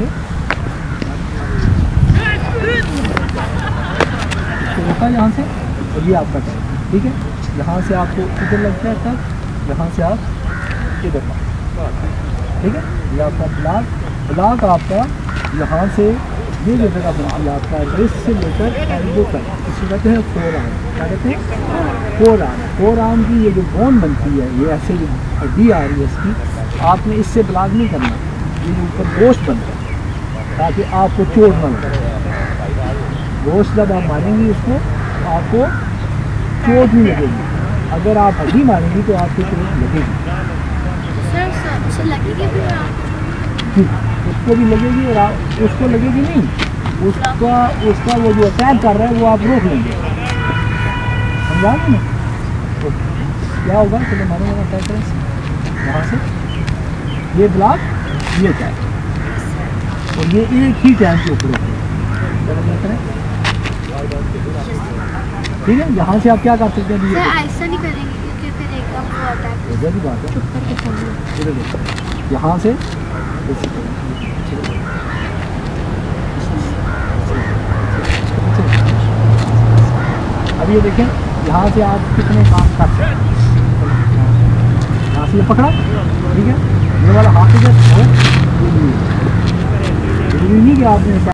से इसको रोका यहाँ से, और ये आपका टैग ठीक है? यहाँ से आपको इधर लगता है तब, यहाँ से आप इधर ठीक है? ये आपका ब्लॉक ब्लॉक आपका यहाँ से, ये जो जगह बनती है आपका रिस्ट से लेकर एल्बो तक इसको कहते हैं फोर आर्म क्या कहते हैं? फोर आर्म फोर आर्म की ये जो बोन बनती है, ये ऐसे जो हड्डी आ रही है इसकी आपने इससे ब्लॉक नहीं करना, ये ऊपर गोश्त बनता है। ताकि आपको चोट ना लगे। गोश्त जब आप मारेंगे इसको तो आपको चोट नहीं लगेगी। अगर आप हड्डी मारेंगी तो आपको चोट लगेगी। उसको भी लगेगी और आप उसको लगेगी नहीं। उसका उसका वो जो अटैक कर रहा है वो आप रोक लेंगे। समझा रहे ना? तो क्या होगा? चलो मारो मारो अटैक करें। यहाँ से ये ब्लॉक ये टैग और ये एक ही टाइम के ऊपर हैं। ठीक है यहाँ से आप क्या कर सकते हैं? ऐसा नहीं करेंगे क्योंकि बात है। यहाँ से। अब ये देखें यहाँ से आप कितने काम कर सकते हैं? यहाँ से ये पकड़ा। ठीक है ये वाला हाथ इधर। है ये लिए ज़रूरी नहीं कि आपने